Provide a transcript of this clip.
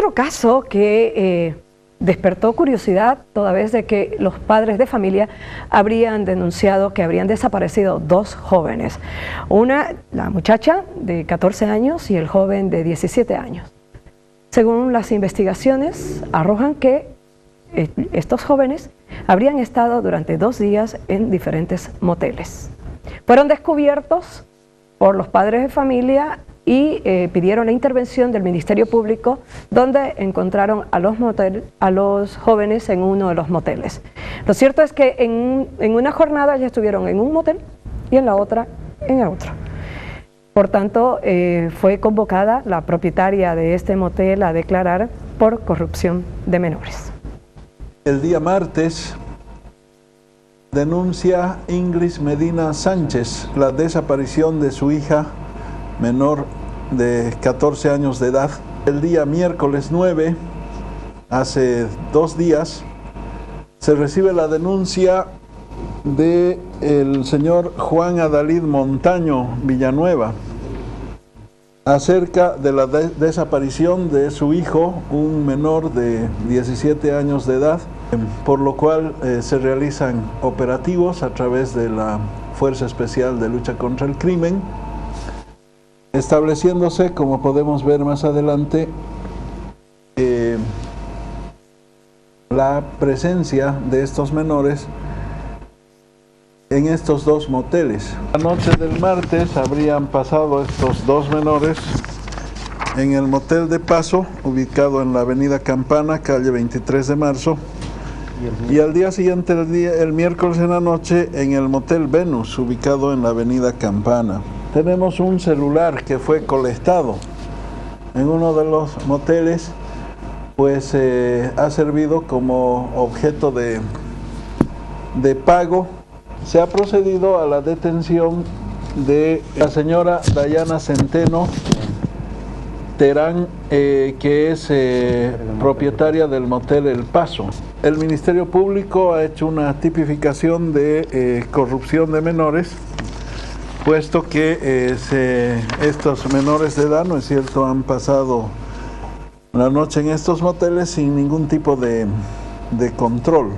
Otro caso que eh, despertó curiosidad toda vez de que los padres de familia habrían denunciado que habrían desaparecido dos jóvenes. Una, la muchacha de 14 años y el joven de 17 años. Según las investigaciones, arrojan que eh, estos jóvenes habrían estado durante dos días en diferentes moteles. Fueron descubiertos por los padres de familia y eh, pidieron la intervención del Ministerio Público, donde encontraron a los, a los jóvenes en uno de los moteles. Lo cierto es que en, una jornada ya estuvieron en un motel y en la otra en otro. Por tanto, eh, fue convocada la propietaria de este motel a declarar por corrupción de menores. El día martes denuncia Ingrid Medina Sánchez la desaparición de su hija menor de 14 años de edad. El día miércoles 9, hace dos días, se recibe la denuncia de el señor Juan Adalid Montaño Villanueva acerca de la desaparición de su hijo, un menor de 17 años de edad, por lo cual eh, se realizan operativos a través de la Fuerza Especial de Lucha contra el Crimen estableciéndose, como podemos ver más adelante, eh, la presencia de estos menores en estos dos moteles. La noche del martes habrían pasado estos dos menores en el motel de Paso, ubicado en la avenida Campana, calle 23 de marzo, y al día siguiente, el, día, el miércoles en la noche, en el motel Venus, ubicado en la avenida Campana tenemos un celular que fue colectado en uno de los moteles, pues eh, ha servido como objeto de, de pago. Se ha procedido a la detención de la señora Dayana Centeno Terán, eh, que es eh, propietaria del motel El Paso. El Ministerio Público ha hecho una tipificación de corrupción de menores puesto que eh, estos menores de edad, ¿no es cierto?, han pasado la noche en estos moteles sin ningún tipo de, de control.